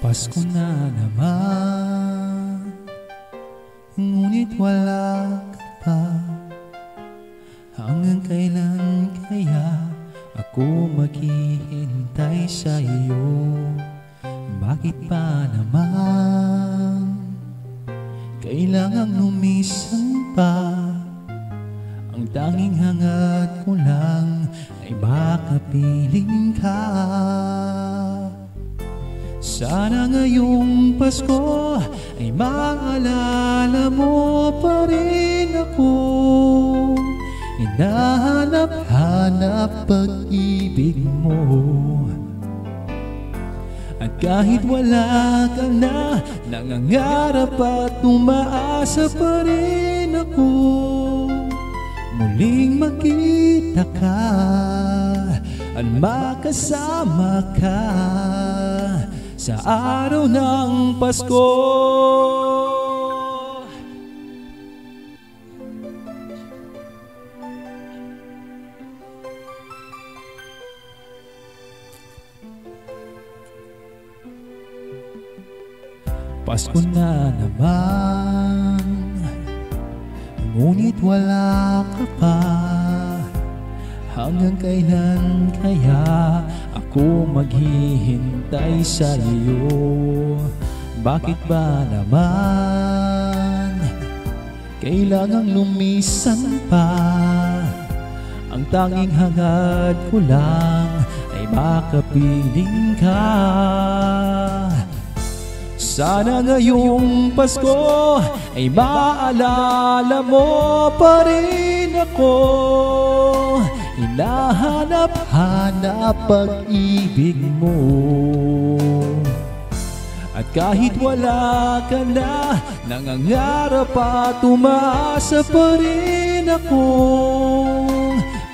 Pasko na naman. Ngunit wala ka pa. Hanggang kailan kaya Ako maghihintay sa iyo Bakit pa naman? Kailangang lumisan pa. Ang tanging hangat ko lang Ay baka piling ka sana ngayong Pasko ay maalala mo pa rin ako. Hinahanap-hanap pag-ibig mo. At kahit wala ka na Nangangarap at umaasa pa rin ako. Muling makita ka At makasama ka sa araw ng Pasko. Pasko na naman Ngunit wala ka pa Hanggang kailan kaya ako maghihintay sa iyo. Bakit ba naman? Kailangang lumisan pa. Ang tanging hangad ko lang Ay makapiling ka. Sana ngayong Pasko Ay maalala mo pa rin ako Hinahanap-hanap pag-ibig mo. At kahit wala ka na Nangangarap at umaasa pa rin ako.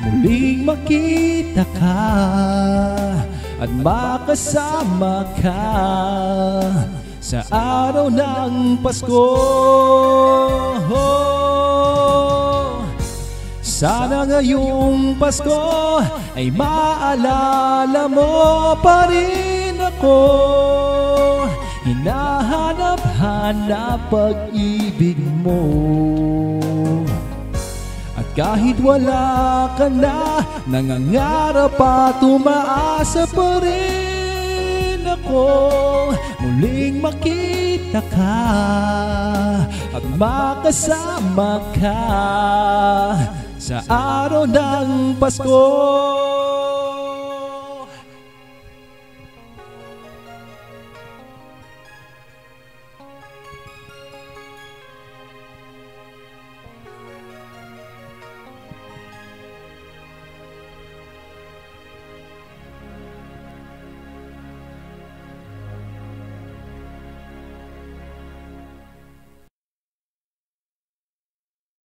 Muling makita ka At makasama ka Sa araw ng Pasko sana ngayong Pasko ay maalala mo pa rin ako. Hinahanap-hanap pag-ibig mo. At kahit wala ka na Nangangarap at umaasa pa rin ako. Muling makita ka At makasama ka sa araw ng Pasko